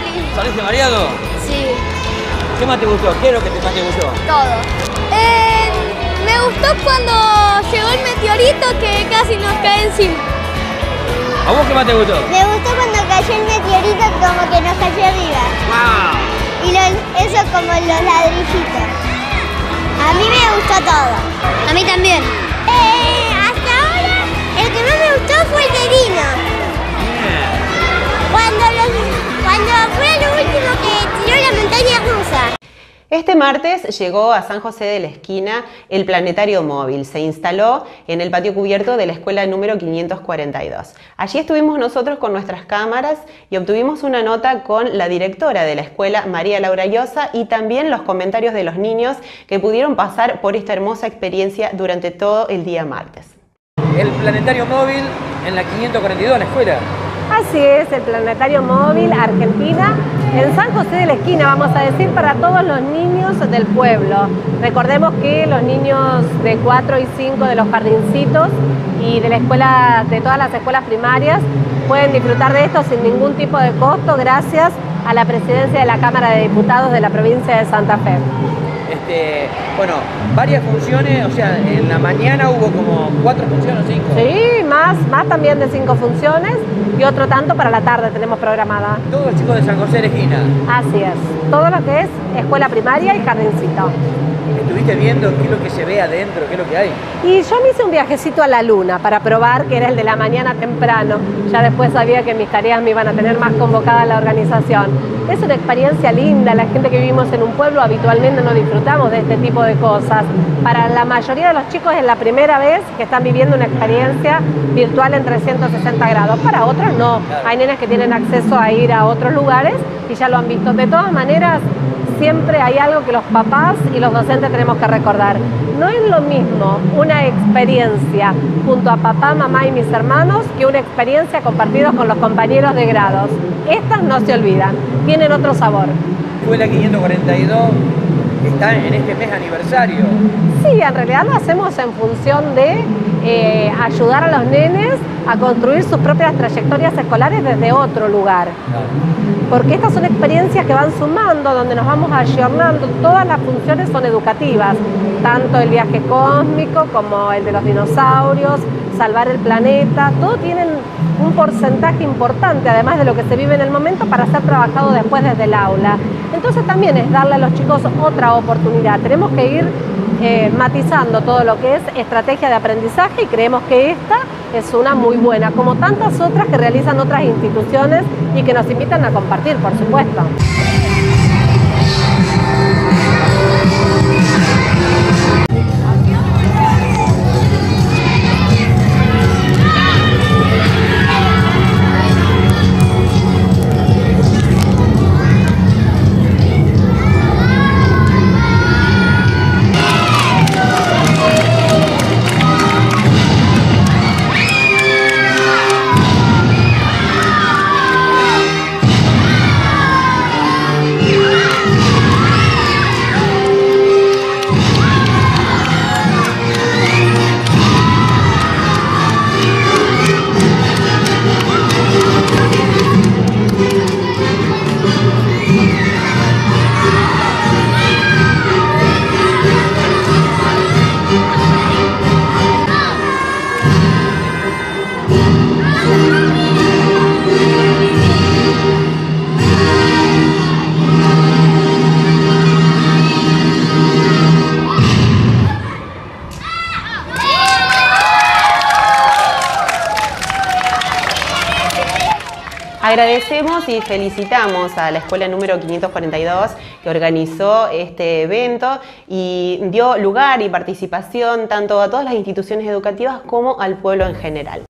salí. ¿Saliste mareado? Sí, ¿Qué más te gustó? ¿Qué es lo que te- más te gustó? todo. Eh, me gustó cuando llegó el meteorito que casi nos cae encima. ¿A vos qué más te gustó? Me gustó cuando cayó el meteorito como que nos cayó arriba. ¡Wow! Y los- eso como los ladrillitos. A mí me gustó todo. A mí también. Eh, hasta ahora el que más me gustó fue el de Dino. Este martes llegó a San José de la Esquina el planetario móvil. Se instaló en el patio cubierto de la escuela número 542. Allí estuvimos nosotros con nuestras cámaras y obtuvimos una nota con la directora de la escuela, María Laura Llosa, y también los comentarios de los niños que pudieron pasar por esta hermosa experiencia durante todo el día martes. El planetario móvil en la 542 en la escuela. Así es, el Planetario Móvil Argentina, en San José de la Esquina, vamos a decir, para todos los niños del pueblo. Recordemos que los niños de 4 y 5 de los jardincitos y de la escuela, de todas las escuelas primarias, pueden disfrutar de esto sin ningún tipo de costo, gracias a la presidencia de la Cámara de Diputados de la provincia de Santa Fe. Este, bueno, varias funciones, o sea, en la mañana hubo como cuatro funciones o cinco. Sí, más, más también de cinco funciones y otro tanto para la tarde tenemos programada. Todos los chicos de San José Esquina. Así es, todo lo que es escuela primaria y jardincito. Estuviste viendo qué es lo que se ve adentro, qué es lo que hay. Y yo me hice un viajecito a la luna para probar que era el de la mañana temprano. Ya después sabía que mis tareas me iban a tener más convocada la organización. Es una experiencia linda, la gente que vivimos en un pueblo habitualmente no disfrutamos de este tipo de cosas. Para la mayoría de los chicos es la primera vez que están viviendo una experiencia virtual en 360 grados. Para otros no. Hay nenes que tienen acceso a ir a otros lugares y ya lo han visto. De todas maneras, siempre hay algo que los papás y los docentes tenemos que recordar. No es lo mismo una experiencia junto a papá, mamá y mis hermanos que una experiencia compartida con los compañeros de grados. Estas no se olvidan, tienen otro sabor. Fue la 542, está en este mes aniversario. Sí, en realidad lo hacemos en función de eh, ayudar a los nenes a construir sus propias trayectorias escolares desde otro lugar. porque estas son experiencias que van sumando, donde nos vamos ayornando, todas las funciones son educativas, tanto el viaje cósmico como el de los dinosaurios, salvar el planeta, todo tienen un porcentaje importante, además de lo que se vive en el momento, para ser trabajado después desde el aula. Entonces también es darle a los chicos otra oportunidad, tenemos que ir eh, matizando todo lo que es estrategia de aprendizaje y creemos que esta es una muy buena, como tantas otras que realizan otras instituciones y que nos invitan a compartir, por supuesto. Agradecemos y felicitamos a la escuela número 542 que organizó este evento y dio lugar y participación tanto a todas las instituciones educativas como al pueblo en general.